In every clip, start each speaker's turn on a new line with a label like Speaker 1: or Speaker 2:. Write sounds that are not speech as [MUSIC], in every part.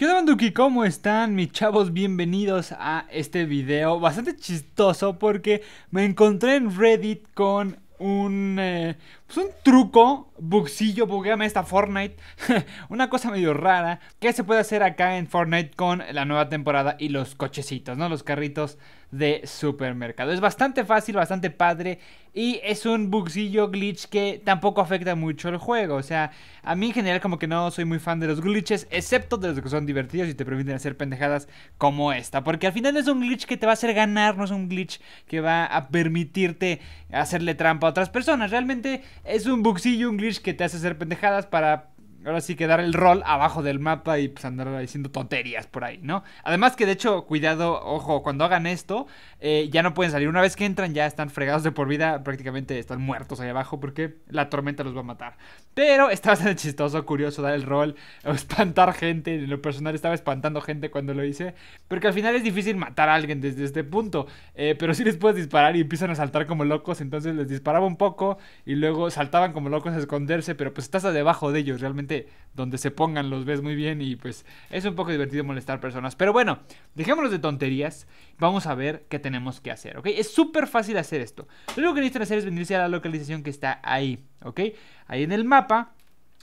Speaker 1: ¿Qué onda Banduki? ¿Cómo están mis chavos? Bienvenidos a este video bastante chistoso porque me encontré en Reddit con un, eh, pues un truco, bugsillo, bugueame esta Fortnite, [LAUGHS] una cosa medio rara que se puede hacer acá en Fortnite con la nueva temporada y los cochecitos, ¿no? Los carritos de supermercado. Es bastante fácil, bastante padre y es un bugsillo glitch que tampoco afecta mucho el juego. O sea, a mí en general como que no soy muy fan de los glitches, excepto de los que son divertidos y te permiten hacer pendejadas como esta. Porque al final es un glitch que te va a hacer ganar, no es un glitch que va a permitirte hacerle trampa a otras personas. Realmente es un bugsillo, un glitch que te hace hacer pendejadas para ahora sí que dar el rol abajo del mapa y pues andar diciendo tonterías por ahí, ¿no? Además que de hecho, cuidado, ojo, cuando hagan esto, eh, ya no pueden salir. Una vez que entran ya están fregados de por vida, prácticamente están muertos ahí abajo porque la tormenta los va a matar. Pero está bastante chistoso, curioso dar el rol, [LAUGHS] espantar gente. En lo personal estaba espantando gente cuando lo hice, porque al final es difícil matar a alguien desde este punto. Eh, pero sí les puedes disparar y empiezan a saltar como locos, entonces les disparaba un poco y luego saltaban como locos a esconderse, pero pues estás debajo de ellos, realmente donde se pongan los ves muy bien y pues es un poco divertido molestar personas. Pero bueno, dejémonos de tonterías, vamos a ver qué tenemos que hacer, ¿ok? Es súper fácil hacer esto. Lo único que necesitan hacer es venirse a la localización que está ahí, ¿ok? Ahí en el mapa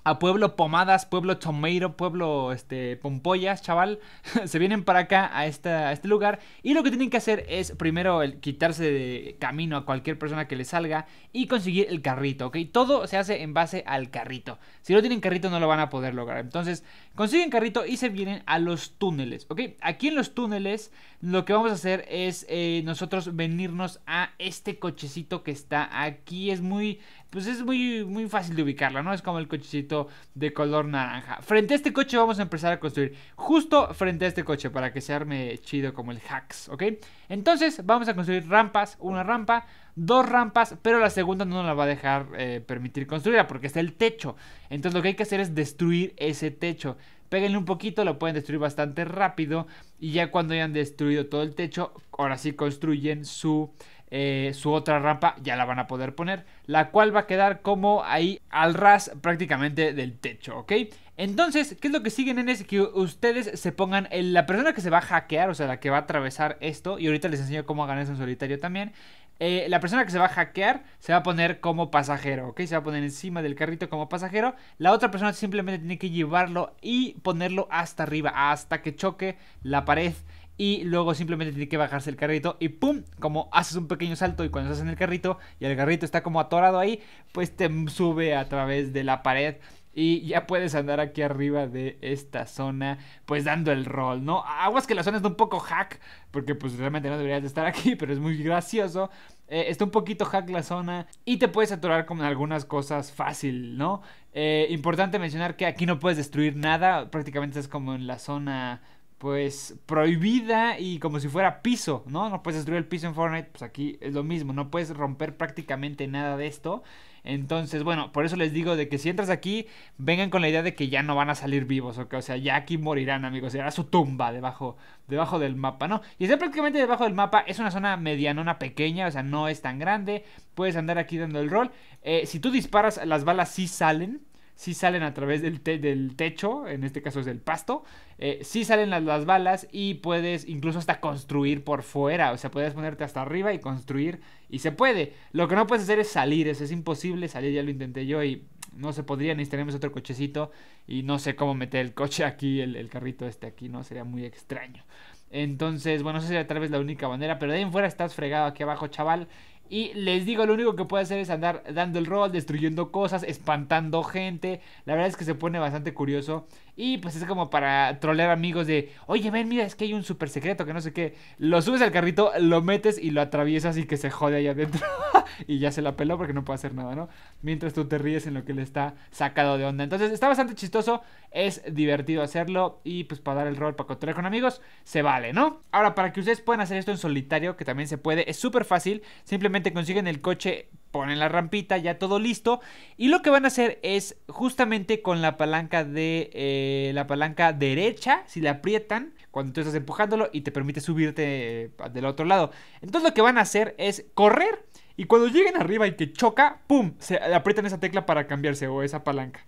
Speaker 1: a Pueblo Pomadas, Pueblo Tomato, Pueblo este, Pompollas, chaval. [LAUGHS] se vienen para acá a, este lugar. Y lo que tienen que hacer es primero quitarse de camino a cualquier persona que les salga y conseguir el carrito, ¿ok? Todo se hace en base al carrito. Si no tienen carrito no lo van a poder lograr. Entonces consiguen carrito y se vienen a los túneles, ¿ok? Aquí en los túneles lo que vamos a hacer es eh, nosotros venirnos a este cochecito que está aquí. Es muy pues es muy, muy fácil de ubicarla, ¿no? Es como el cochecito de color naranja. Frente a este coche vamos a empezar a construir. Justo frente a este coche para que se arme chido como el hacks, ¿ok? Entonces vamos a construir rampas, una rampa, dos rampas, pero la segunda no nos la va a dejar eh, permitir construirla porque está el techo. Entonces lo que hay que hacer es destruir ese techo. Péguenle un poquito, lo pueden destruir bastante rápido. Y ya cuando hayan destruido todo el techo, ahora sí construyen su eh, su otra rampa ya la van a poder poner, la cual va a quedar como ahí al ras prácticamente del techo, ¿ok? Entonces, ¿qué es lo que siguen es que ustedes se pongan en la persona que se va a hackear, o sea, la que va a atravesar esto, y ahorita les enseño cómo hagan eso en solitario también. Eh, la persona que se va a hackear se va a poner como pasajero, ¿ok? Se va a poner encima del carrito como pasajero. La otra persona simplemente tiene que llevarlo y ponerlo hasta arriba, hasta que choque la pared y luego simplemente tiene que bajarse el carrito y ¡pum! Como haces un pequeño salto y cuando estás en el carrito y el carrito está como atorado ahí, pues te sube a través de la pared y ya puedes andar aquí arriba de esta zona, pues dando el rol, ¿no? Aguas que la zona está un poco hack, porque pues realmente no deberías de estar aquí, pero es muy gracioso. Eh, está un poquito hack la zona y te puedes atorar con algunas cosas fácil, ¿no? Eh, importante mencionar que aquí no puedes destruir nada, prácticamente es como en la zona pues prohibida y como si fuera piso, ¿no? No puedes destruir el piso en Fortnite, pues aquí es lo mismo, no puedes romper prácticamente nada de esto. Entonces, bueno, por eso les digo de que si entras aquí, vengan con la idea de que ya no van a salir vivos, ¿ok? O sea, ya aquí morirán, amigos, será su tumba debajo, debajo del mapa, ¿no? Y está prácticamente debajo del mapa, es una zona medianona pequeña, o sea, no es tan grande, puedes andar aquí dando el rol. Eh, si tú disparas, las balas sí salen, sí salen a través del, del techo, en este caso es del pasto, eh, sí salen las, balas y puedes incluso hasta construir por fuera, o sea, puedes ponerte hasta arriba y construir y se puede. Lo que no puedes hacer es salir, eso es imposible, salir ya lo intenté yo y no se podría, necesitaremos otro cochecito y no sé cómo meter el coche aquí, el, el carrito este aquí, ¿no? Sería muy extraño. Entonces, bueno, esa sería tal vez la única manera, pero de ahí en fuera estás fregado aquí abajo, chaval. Y les digo, lo único que puede hacer es andar dando el rol, destruyendo cosas, espantando gente. La verdad es que se pone bastante curioso. Y pues es como para trolear amigos de, oye, ven, mira, es que hay un super secreto que no sé qué. Lo subes al carrito, lo metes y lo atraviesas y que se jode ahí adentro. [LAUGHS] y ya se la peló porque no puede hacer nada, ¿no? Mientras tú te ríes en lo que le está sacado de onda. Entonces está bastante chistoso, es divertido hacerlo. Y pues para dar el rol, para controlar con amigos, se vale, ¿no? Ahora, para que ustedes puedan hacer esto en solitario, que también se puede, es súper fácil. Simplemente consiguen el coche ponen la rampita, ya todo listo. Y lo que van a hacer es justamente con la palanca de eh, la palanca derecha, si la aprietan, cuando tú estás empujándolo y te permite subirte eh, del otro lado. Entonces lo que van a hacer es correr y cuando lleguen arriba y que choca, ¡pum! Se aprietan esa tecla para cambiarse o esa palanca.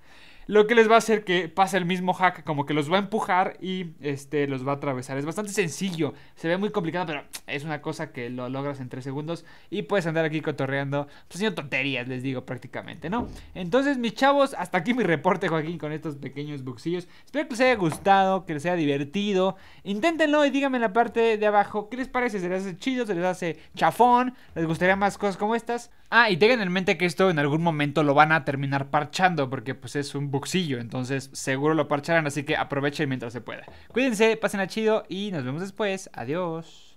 Speaker 1: Lo que les va a hacer que pase el mismo hack, como que los va a empujar y este, los va a atravesar. Es bastante sencillo, se ve muy complicado, pero es una cosa que lo logras en 3 segundos y puedes andar aquí cotorreando, pues haciendo tonterías, les digo prácticamente, ¿no? Entonces, mis chavos, hasta aquí mi reporte, Joaquín, con estos pequeños buxillos. Espero que les haya gustado, que les haya divertido. Inténtenlo y díganme en la parte de abajo qué les parece, se les hace chido, se les hace chafón, les gustaría más cosas como estas. Ah, y tengan en mente que esto en algún momento lo van a terminar parchando porque pues es un buxillo, entonces seguro lo parcharán, así que aprovechen mientras se pueda. Cuídense, pasen a chido y nos vemos después. Adiós.